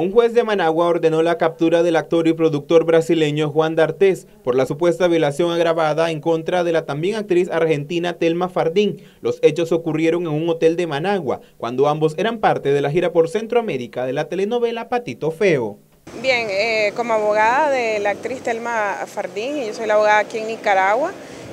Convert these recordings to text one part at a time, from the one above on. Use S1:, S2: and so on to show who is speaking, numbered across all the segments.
S1: Un juez de Managua ordenó la captura del actor y productor brasileño Juan D'Artés por la supuesta violación agravada en contra de la también actriz argentina Telma Fardín. Los hechos ocurrieron en un hotel de Managua, cuando ambos eran parte de la gira por Centroamérica de la telenovela Patito Feo.
S2: Bien, eh, como abogada de la actriz Telma Fardín, y yo soy la abogada aquí en Nicaragua,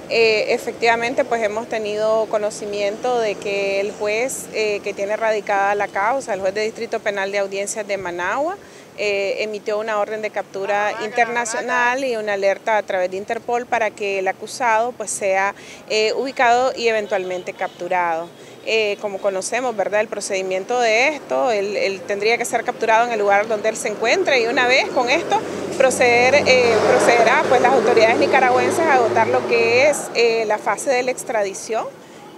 S2: eh, efectivamente, pues hemos tenido conocimiento de que el juez eh, que tiene radicada la causa, el juez de Distrito Penal de Audiencias de Managua, eh, emitió una orden de captura internacional y una alerta a través de Interpol para que el acusado pues, sea ubicado y eventualmente capturado. Eh, como conocemos, ¿verdad? El procedimiento de esto, él, tendría que ser capturado en el lugar donde él se encuentre y una vez con esto proceder, eh, procederá pues las autoridades nicaragüenses a agotar lo que es eh, la fase de la extradición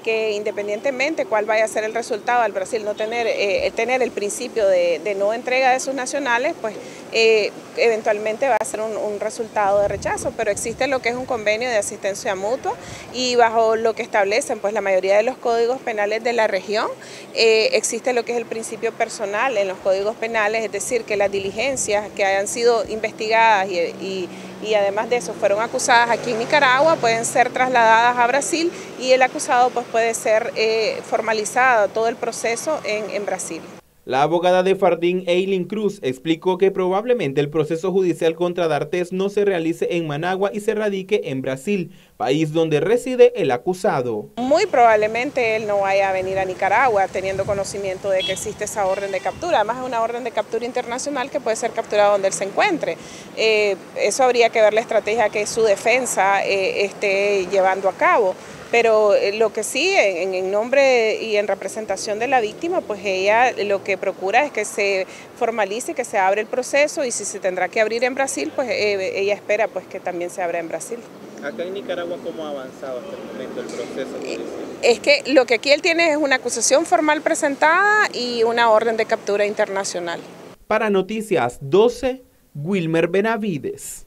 S2: que independientemente cuál vaya a ser el resultado al Brasil no tener, eh, tener el principio de, no entrega de sus nacionales, pues eh, eventualmente va a ser un, resultado de rechazo, pero existe lo que es un convenio de asistencia mutua y bajo lo que establecen pues la mayoría de los códigos penales de la región, eh, existe lo que es el principio personal en los códigos penales, es decir, que las diligencias que hayan sido investigadas y además de eso fueron acusadas aquí en Nicaragua, pueden ser trasladadas a Brasil y el acusado pues puede ser eh, formalizado todo el proceso en, en Brasil.
S1: La abogada de Fardín, Eileen Cruz, explicó que probablemente el proceso judicial contra D'Artés no se realice en Managua y se radique en Brasil, país donde reside el acusado.
S2: Muy probablemente él no vaya a venir a Nicaragua teniendo conocimiento de que existe esa orden de captura. Además es una orden de captura internacional que puede ser capturada donde él se encuentre. Eh, eso habría que ver la estrategia que su defensa eh, esté llevando a cabo. Pero eh, lo que sí, en, nombre y en representación de la víctima, pues ella lo que procura es que se formalice, que se abra el proceso y si se tendrá que abrir en Brasil, pues eh, ella espera pues que también se abra en Brasil.
S1: Acá en Nicaragua, ¿cómo ha avanzado hasta el momento el proceso
S2: eh, Es que lo que aquí él tiene es una acusación formal presentada y una orden de captura internacional.
S1: Para Noticias 12, Wilmer Benavides.